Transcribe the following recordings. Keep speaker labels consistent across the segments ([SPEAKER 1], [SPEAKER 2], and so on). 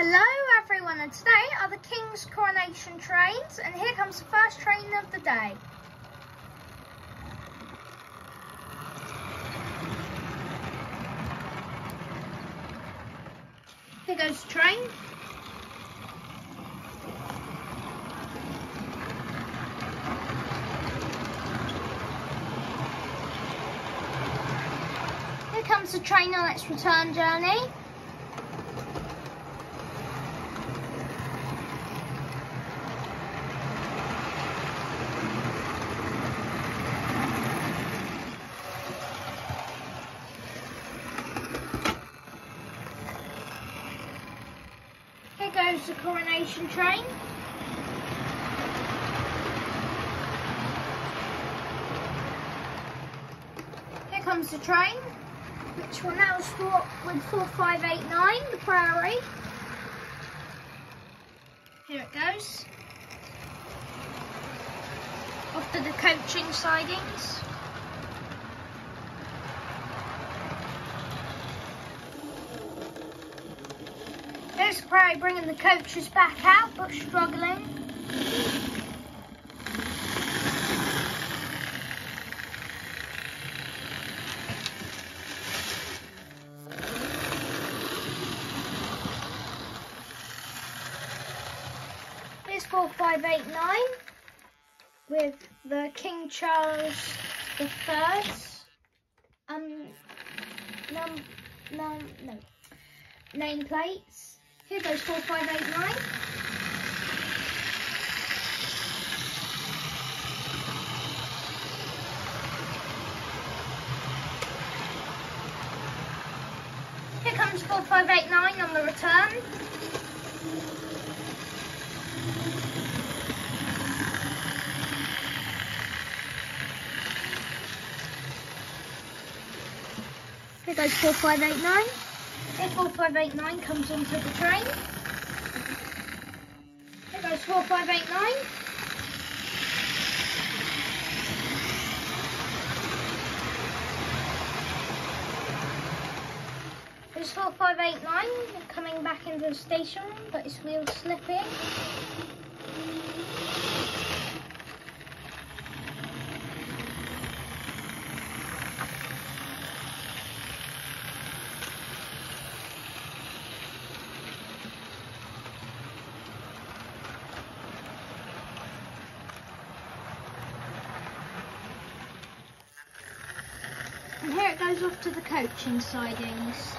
[SPEAKER 1] Hello everyone and today are the King's Coronation trains and here comes the first train of the day. Here goes the train. Here comes the train on its return journey. The coronation train. Here comes the train, which will now stop with 4589, the Prairie. Here it goes. After the coaching sidings. There's Prairie bringing the coaches back out, but struggling. Here's 4589 with the King Charles III. Um, num, num, no, nameplates. Here goes 4589. Here comes 4589 on the return. Here goes 4589. Here 4589 comes onto the train. Here goes 4589. There's 4589 coming back into the station, but its wheels slipping. And here it goes off to the coaching sidings.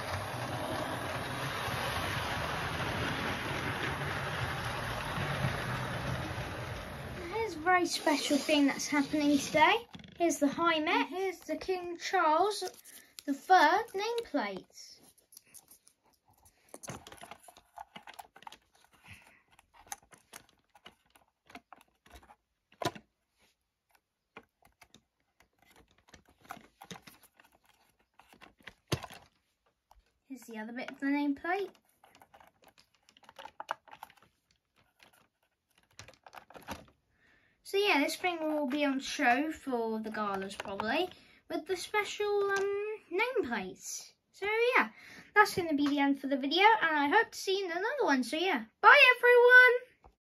[SPEAKER 1] Here's a very special thing that's happening today. Here's the High Met. Here's the King Charles the Third nameplates. The other bit of the nameplate. So yeah, this thing will be on show for the galas probably with the special um, nameplates. So yeah, that's going to be the end for the video and I hope to see you in another one. So yeah, bye everyone!